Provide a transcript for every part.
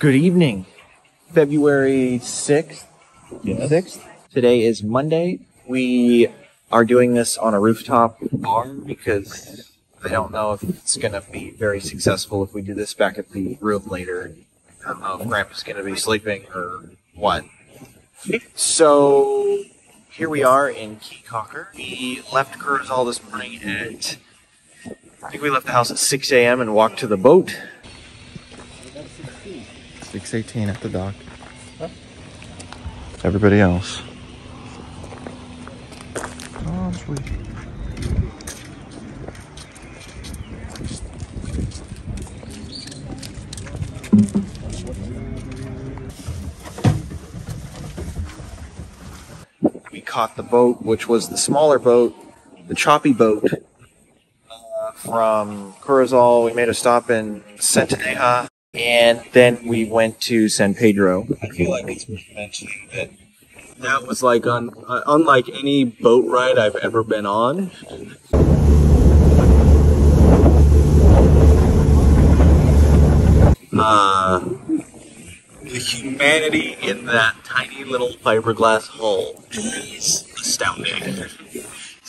Good evening. February 6th. Yes. 6th. Today is Monday. We are doing this on a rooftop bar because I don't know if it's going to be very successful if we do this back at the room later. I don't know if Grandpa's going to be sleeping or what. So here we are in Caye Caulker. We left Corozal this morning at, I think we left the house at 6 a.m. and walked to the boat. 618 at the dock. Everybody else. Oh, sweet. we caught the boat, which was the smaller boat, the choppy boat uh, from Corozal. We made a stop in Sarteneja, and then we went to San Pedro. I feel like it's worth mentioning that that was like un, uh, unlike any boat ride I've ever been on. Uh, the humanity in that tiny little fiberglass hull is astounding.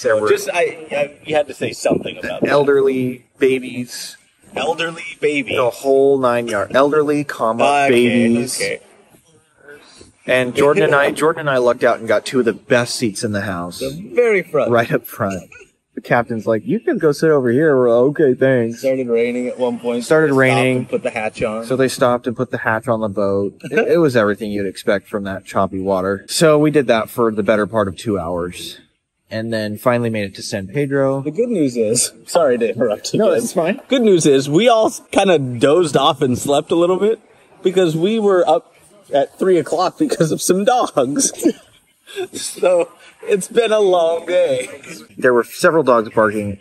There were Just I, I you had to say something about that. elderly babies, elderly baby. the whole nine yards. Elderly, comma Okay, babies. okay. And Jordan and I, Jordan and I lucked out and got two of the best seats in the house, The very front. right up front. The captain's like, "You can go sit over here." We're like, okay, thanks. Started raining at one point. Started so raining. Put the hatch on. So they stopped and put the hatch on the boat. It, it was everything you'd expect from that choppy water. So we did that for the better part of two hours. And then finally made it to San Pedro. the good news is, sorry to interrupt. No, again. that's fine. Good news is we all kind of dozed off and slept a little bit because we were up at three o'clock because of some dogs. so it's been a long day. There were several dogs barking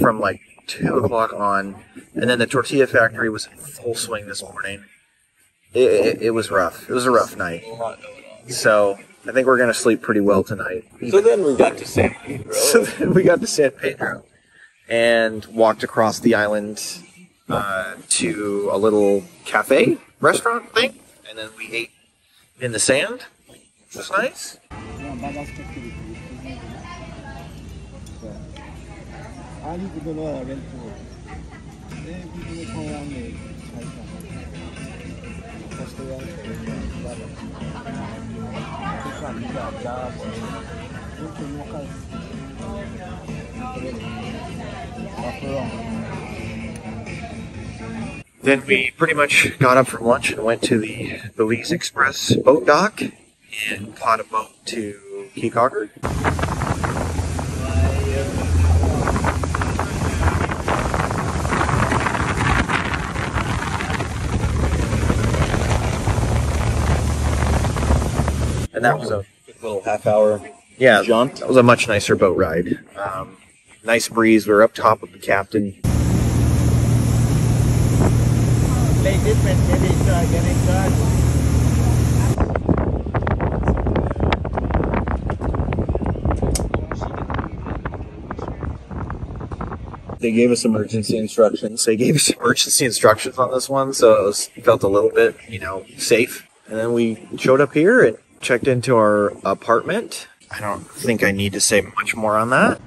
from like two o'clock on. And then the tortilla factory was in full swing this morning. It, it, it was rough. It was a rough night. So I think we're going to sleep pretty well tonight. So then we got to San Pedro. So then we got to San Pedro and walked across the island uh, to a little cafe restaurant thing, and then we ate in the sand. Which was nice. Then we pretty much got up from lunch and went to the Belize Express boat dock and caught a boat to Caye Caulker. And that was a little half hour. yeah, Jaunt. that was a much nicer boat ride. Um, nice breeze. We were up top with the captain. They gave us emergency instructions. They gave us emergency instructions on this one, so it was, felt a little bit, you know, safe. And then we showed up here and checked into our apartment. I don't think I need to say much more on that.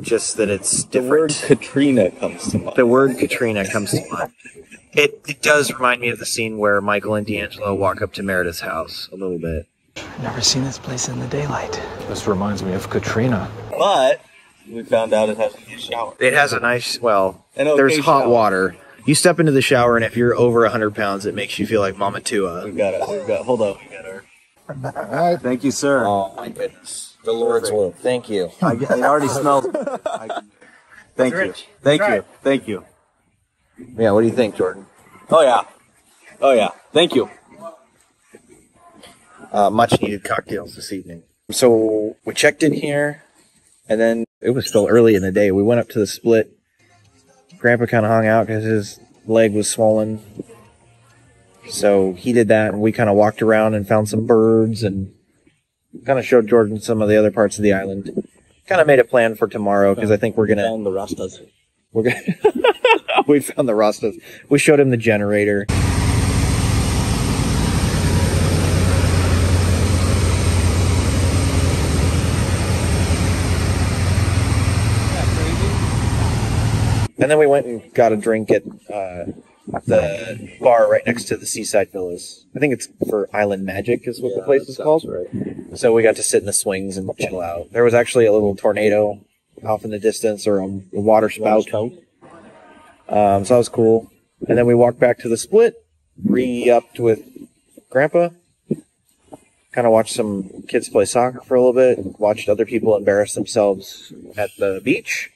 Just that it's different. The word different. Katrina comes to mind. The word Katrina comes to mind. It, it does remind me of the scene where Michael and D'Angelo walk up to Meredith's house a little bit. Never seen this place in the daylight. This reminds me of Katrina. But we found out it has a nice shower. It has a nice, well, An okay there's hot shower. water. You step into the shower, and if you're over 100 pounds, it makes you feel like Mama Tua. We got it. We got. Hold on. We got her. All right. Thank you, sir. Oh, my goodness. The Lord's will. Thank you. I, it already smells. I- thank you. Thank you. Thank you. Yeah, what do you think, Jordan? Oh yeah. Oh yeah. Thank you. Uh, much needed cocktails this evening. So we checked in here, and then it was still early in the day. We went up to the split. Grandpa kind of hung out because his leg was swollen. So he did that, and we kind of walked around and found some birds and kind of showed Jordan some of the other parts of the island. Kind of made a plan for tomorrow because I think we're gonna And the Rastas. we're gonna we found the Rastas. We showed him the generator. And then we went and got a drink at uh, the bar right next to the Seaside Villas. I think it's for Island Magic, is what the place is called. Right. So we got to sit in the swings and chill out. There was actually a little tornado off in the distance, or a, a water spout. Um, so that was cool. And then we walked back to the split, re-upped with Grandpa. Kind of watched some kids play soccer for a little bit. Watched other people embarrass themselves at the beach.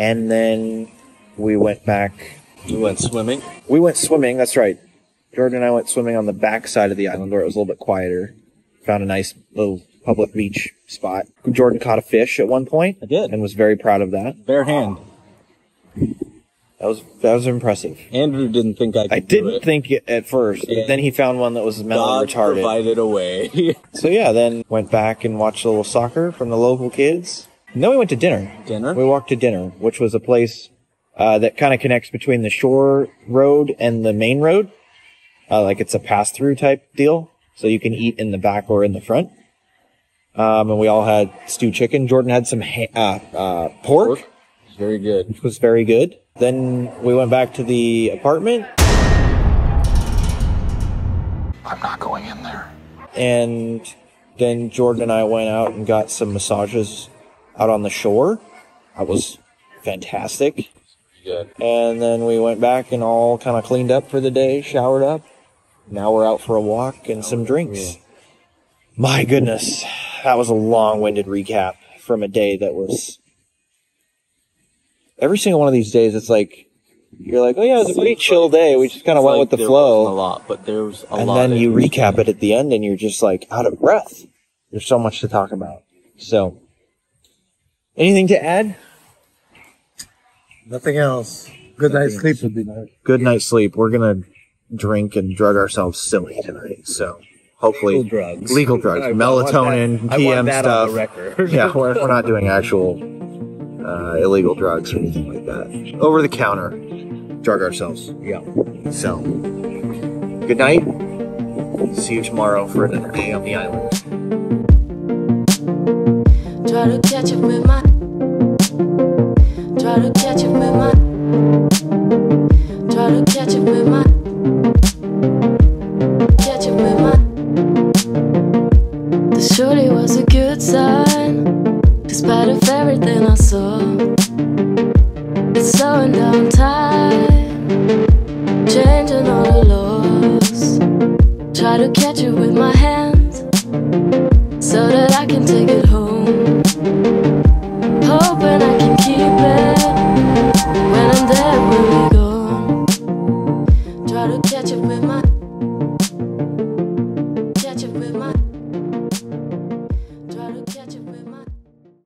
And then we went back We went swimming. We went swimming. That's right. Jordan and I went swimming on the back side of the island where it was a little bit quieter. Found a nice little public beach spot. Jordan caught a fish at one point. I did. and was very proud of that. Bare hand. That was that was impressive. Andrew didn't think I could I didn't think it at first, Yeah. but then he found one that was mentally God retarded. provided a way. So yeah, then went back and watched a little soccer from the local kids. And then we went to dinner. Dinner? We walked to dinner, which was a place uh, that kind of connects between the shore road and the main road. Uh, like it's a pass through type deal, so you can eat in the back or in the front. Um, and we all had stewed chicken. Jordan had some ha- uh, uh, pork, Very good. which was very good. Then we went back to the apartment, I'm not going in there. and then Jordan and I went out and got some massages out on the shore. That was fantastic. Good. And then we went back and all kind of cleaned up for the day, showered up. Now we're out for a walk and some drinks. My goodness, that was a long-winded recap from a day that was. Every single one of these days, it's like you're like, oh yeah, it was a pretty chill day. We just kind of went with the flow. a lot, but there was a and lot. then you recap it at the end and you're just like out of breath. There's so much to talk about. So, anything to add? Nothing else. Good night's sleep would be nice. Good night's sleep. We're gonna drink and drug ourselves silly tonight. So, hopefully, Legal drugs. legal drugs, I melatonin, that- I want PM stuff. on the record. yeah, we're, we're not doing actual uh, illegal drugs or anything like that. Over the counter, drug ourselves. Yeah. So, good night. See you tomorrow for another day on the island. Try to catch with my. Try to catch with my. Try to catch with my. Catch with my. This surely was a good sign. Of everything I saw, it's slowing down time, changing all the laws. Try to catch it with my hands so that I can take it home. Thank you.